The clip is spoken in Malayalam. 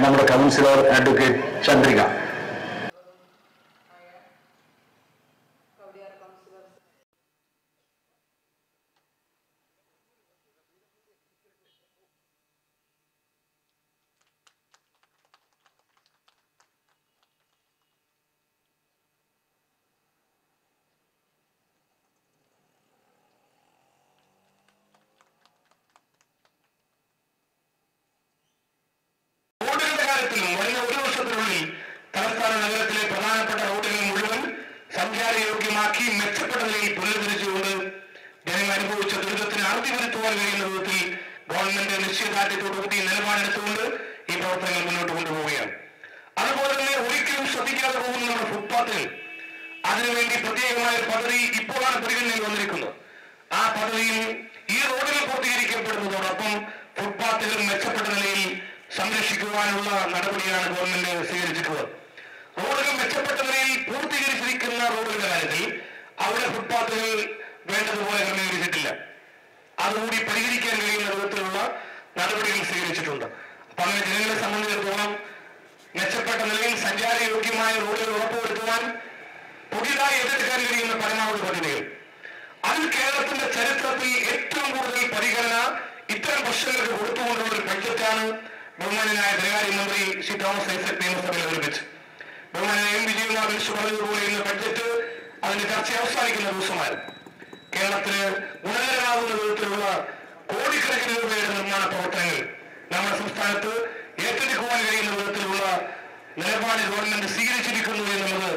നമ്മുടെ കൗൺസിലർ അഡ്വക്കേറ്റ് ചന്ദ്രിക മെച്ചപ്പെട്ട നിലയിൽ പുനരുദ്ധരിച്ചുകൊണ്ട് ജനങ്ങൾ അനുഭവിച്ച ദുരിതത്തിന് അറുതി വരുത്തുവാൻ കഴിയുന്ന വിധത്തിൽ ഗവൺമെന്റ് നിശ്ചയദാർഢ്യത്തോടുകൂടി നിലപാടെടുത്തുകൊണ്ട് ഈ പ്രവർത്തനങ്ങൾ മുന്നോട്ട് കൊണ്ടുപോവുകയാണ്. അതുപോലെ തന്നെ ഒരിക്കലും ശ്രദ്ധിക്കാതെ പോകുന്ന നമ്മുടെ ഫുട്പാത്തുകൾ അതിനുവേണ്ടി പ്രത്യേകമായ പദ്ധതി ഇപ്പോഴാണ് പരിഗണനയിൽ വന്നിരിക്കുന്നത്. ആ പദ്ധതിയിൽ ഈ റോഡുകൾ പൂർത്തീകരിക്കപ്പെടുന്നതോടൊപ്പം ഫുട്പാത്തുകൾ മെച്ചപ്പെട്ട നിലയിൽ സംരക്ഷിക്കുവാനുള്ള നടപടിയാണ് ഗവൺമെന്റ് സ്വീകരിച്ചിട്ടുള്ളത്. റോഡുകൾ മെച്ചപ്പെട്ട നിലയിൽ അവിടെ ഫുട്പാത്തുകൾ വേണ്ടതുപോലെ ക്രമീകരിച്ചിട്ടില്ല. അതുകൂടി പരിഹരിക്കാൻ കഴിയുന്ന വിധത്തിലുള്ള നടപടികൾ സ്വീകരിച്ചിട്ടുണ്ട്. അപ്പൊ അങ്ങനെ ജനങ്ങളെ സംബന്ധിച്ചിടത്തോളം മെച്ചപ്പെട്ട നിലയിൽ സഞ്ചാരയോഗ്യമായ റോഡുകൾ ഉറപ്പുവരുത്തുവാൻ പുതിയതായി ഏറ്റെടുക്കാൻ കഴിയുന്ന പരമാവധി പദ്ധതികൾ. അതിൽ കേരളത്തിന്റെ ചരിത്രത്തിൽ ഏറ്റവും കൂടുതൽ പരിഗണന ഇത്തരം പ്രശ്നങ്ങൾക്ക് കൊടുത്തുകൊണ്ടുള്ള ഒരു ബഡ്ജറ്റാണ് ബഹുമാനായ ധനകാര്യ മന്ത്രി ശ്രീ തോമസ് ഐസക് നിയമസഭയിൽ അവതരിപ്പിച്ചത്. ബഹുമാനായ എം വിജയകുമാർ മിനിസ്റ്റർ പറഞ്ഞതുപോലെ ഇന്ന് ബഡ്ജറ്റ് അതിന്റെ ചർച്ച അവസാനിക്കുന്ന ദിവസമായിരുന്നു. കേരളത്തിന് ഗുണകരമാകുന്ന വിധത്തിലുള്ള കോടിക്കണക്കിന് രൂപയുടെ നിർമ്മാണ പ്രവർത്തനങ്ങൾ നമ്മുടെ സംസ്ഥാനത്ത് ഏറ്റെടുക്കുവാൻ കഴിയുന്ന വിധത്തിലുള്ള നിലപാട് ഗവൺമെന്റ് സ്വീകരിച്ചിരിക്കുന്നു എന്നുള്ളത്